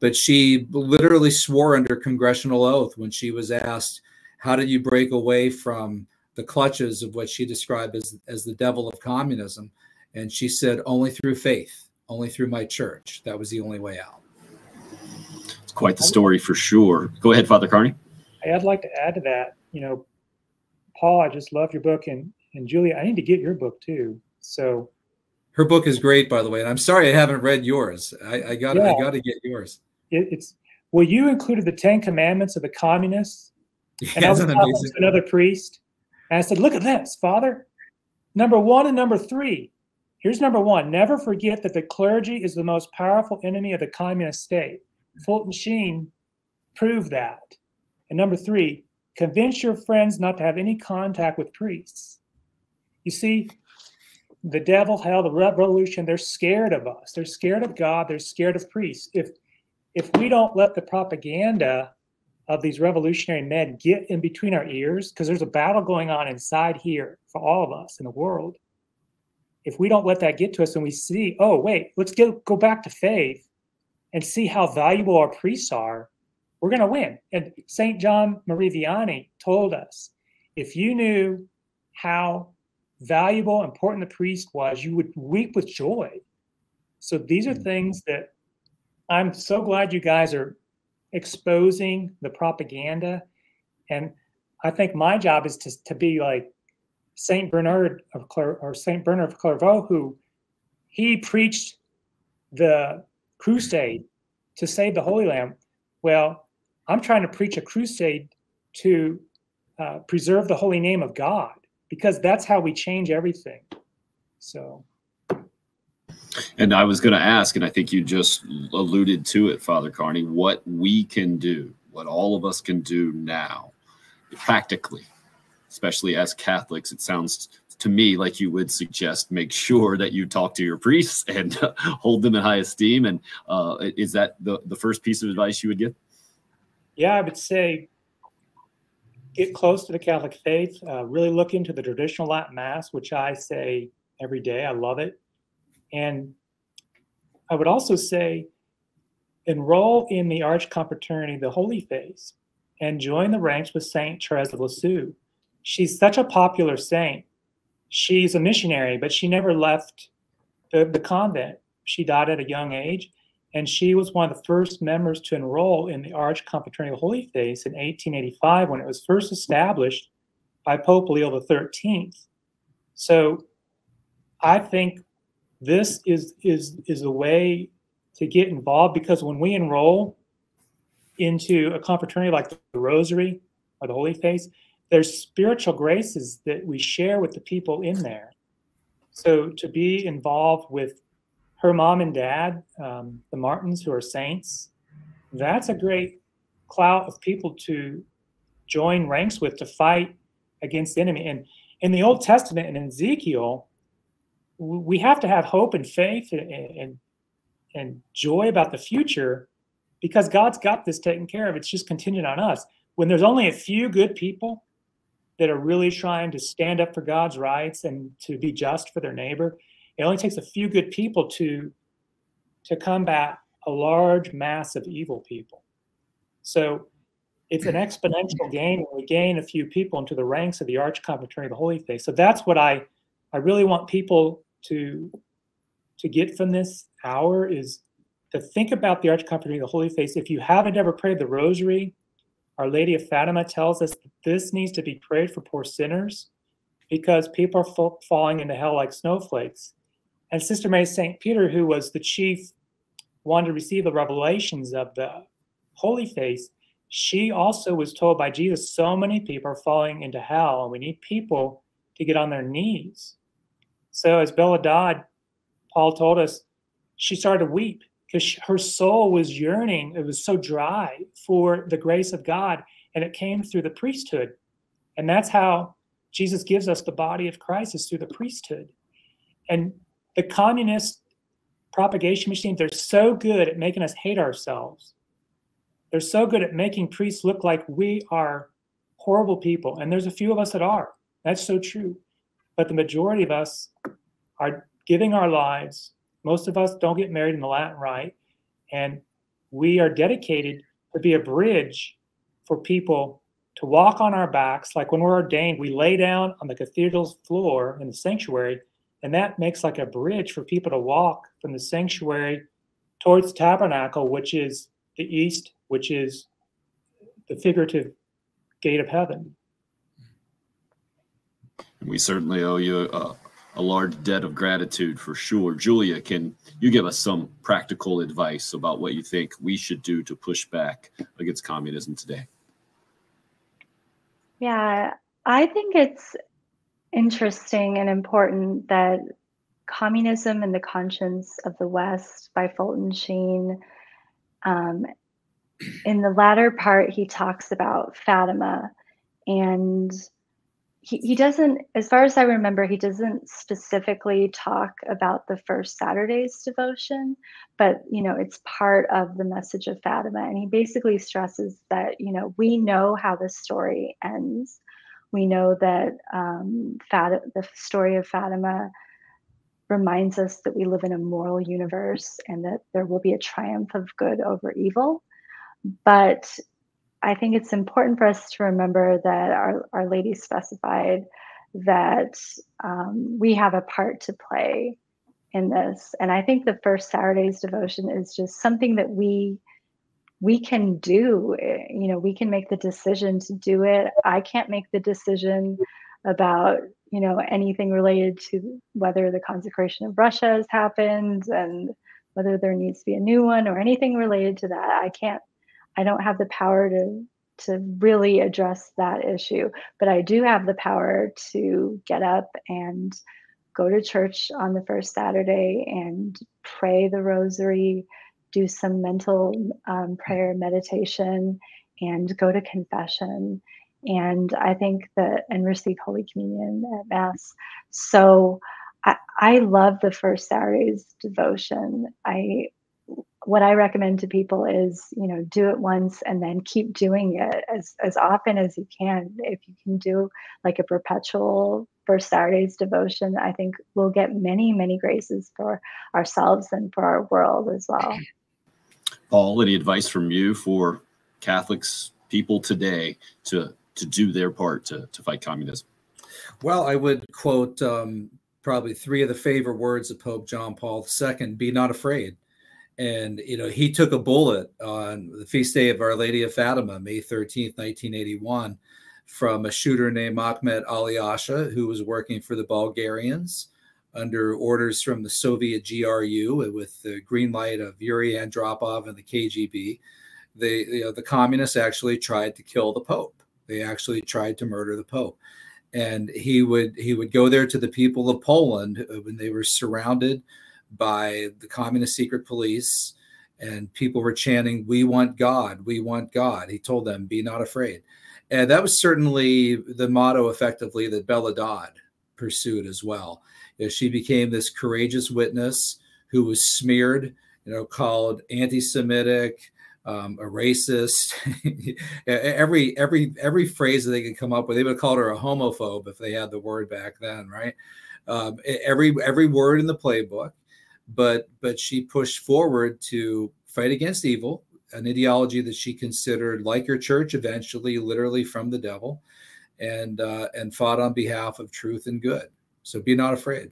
but she literally swore under congressional oath when she was asked, How did you break away from the clutches of what she described as, as the devil of communism? And she said, Only through faith, only through my church. That was the only way out. It's quite the story for sure. Go ahead, Father Carney. I'd like to add to that. You know, Paul, I just love your book, and and Julia, I need to get your book too. So her book is great, by the way. And I'm sorry I haven't read yours. I, I got yeah. I got to get yours. It, it's well, you included the Ten Commandments of the communists, and yeah, I was talking to another priest, and I said, "Look at this, Father. Number one and number three. Here's number one. Never forget that the clergy is the most powerful enemy of the communist state. Fulton Sheen proved that. And number three, convince your friends not to have any contact with priests. You see, the devil, hell, the revolution, they're scared of us. They're scared of God. They're scared of priests. If if we don't let the propaganda of these revolutionary men get in between our ears, because there's a battle going on inside here for all of us in the world. If we don't let that get to us and we see, oh, wait, let's get, go back to faith and see how valuable our priests are, we're going to win. And St. John Marie Vianney told us if you knew how valuable, important the priest was, you would weep with joy. So these are mm. things that I'm so glad you guys are exposing the propaganda. And I think my job is to, to be like Saint Bernard of Clair, or Saint Bernard of Clairvaux, who he preached the crusade to save the Holy Land. Well, I'm trying to preach a crusade to uh, preserve the holy name of God because that's how we change everything. So. And I was going to ask, and I think you just alluded to it, Father Carney, what we can do, what all of us can do now, practically, especially as Catholics. It sounds to me like you would suggest make sure that you talk to your priests and hold them in high esteem. And uh, is that the, the first piece of advice you would give? Yeah, I would say get close to the Catholic faith, uh, really look into the traditional Latin Mass, which I say every day. I love it. And I would also say enroll in the Arch Confraternity, the Holy Face, and join the ranks with Saint Therese of Lisieux. She's such a popular saint. She's a missionary, but she never left the, the convent. She died at a young age and she was one of the first members to enroll in the Arch Confraternity the Holy Face in 1885 when it was first established by Pope Leo XIII. So I think this is is is a way to get involved because when we enroll into a confraternity like the Rosary or the Holy Face, there's spiritual graces that we share with the people in there. So to be involved with her mom and dad, um, the Martins, who are saints, that's a great clout of people to join ranks with to fight against the enemy. And in the Old Testament and in Ezekiel, we have to have hope and faith and, and, and joy about the future because God's got this taken care of. It's just contingent on us. When there's only a few good people that are really trying to stand up for God's rights and to be just for their neighbor, it only takes a few good people to to combat a large mass of evil people. So it's an exponential gain when we gain a few people into the ranks of the Arch of the Holy faith. So that's what I I really want people to to get from this hour is to think about the Arch the Holy Face. If you haven't ever prayed the Rosary, Our Lady of Fatima tells us this needs to be prayed for poor sinners because people are falling into hell like snowflakes. And Sister Mary St. Peter, who was the chief one to receive the revelations of the Holy Face, she also was told by Jesus, so many people are falling into hell, and we need people to get on their knees. So, as Bella Dodd, Paul told us, she started to weep because her soul was yearning. It was so dry for the grace of God, and it came through the priesthood. And that's how Jesus gives us the body of Christ is through the priesthood. And the communist propagation machines, they're so good at making us hate ourselves. They're so good at making priests look like we are horrible people. And there's a few of us that are. That's so true. But the majority of us are giving our lives. Most of us don't get married in the Latin rite. And we are dedicated to be a bridge for people to walk on our backs. Like when we're ordained, we lay down on the cathedral's floor in the sanctuary, and that makes like a bridge for people to walk from the sanctuary towards tabernacle, which is the east, which is the figurative gate of heaven. We certainly owe you a, a large debt of gratitude for sure. Julia, can you give us some practical advice about what you think we should do to push back against communism today? Yeah, I think it's interesting and important that Communism and the Conscience of the West by Fulton Sheen. Um, in the latter part, he talks about Fatima and he, doesn't, as far as I remember, he doesn't specifically talk about the first Saturday's devotion, but you know, it's part of the message of Fatima. And he basically stresses that, you know, we know how the story ends. We know that um, Fat- the story of Fatima reminds us that we live in a moral universe and that there will be a triumph of good over evil. But I think it's important for us to remember that Our, Our Lady specified that um, we have a part to play in this. And I think the first Saturday's devotion is just something that we we can do. You know we can make the decision to do it. I can't make the decision about you know anything related to whether the consecration of russia has happened and whether there needs to be a new one or anything related to that. I can't I don't have the power to to really address that issue, but I do have the power to get up and go to church on the first Saturday and pray the rosary, do some mental um, prayer meditation, and go to confession. And I think that, and receive Holy Communion at Mass. So I, I love the first Saturday's devotion. I what I recommend to people is, you know, do it once and then keep doing it as, as often as you can. If you can do like a perpetual first Saturday's devotion, I think we'll get many, many graces for ourselves and for our world as well. Paul, any advice from you for Catholics, people today to to do their part to, to fight communism? Well, I would quote um, probably three of the favorite words of Pope John Paul II be not afraid and you know he took a bullet on the feast day of our lady of fatima may 13th 1981 from a shooter named Mehmet Ali Agca, who was working for the Bulgarians under orders from the Soviet GRU with the green light of Yuri Andropov and the KGB. They, you know, the communists actually tried to kill the Pope. They actually tried to murder the Pope, and he would he would go there to the people of Poland uh, when they were surrounded by the communist secret police and people were chanting we want god we want god. He told them be not afraid. And that was certainly the motto effectively that bella dodd pursued as well. You know, she became this courageous witness who was smeared you know called anti-semitic um, a racist every every every phrase that they could come up with. They would have called her a homophobe if they had the word back then right? Um, every every word in the playbook but but she pushed forward to fight against evil, an ideology that she considered, like her church, eventually literally from the devil, and uh, and fought on behalf of truth and good. So be not afraid.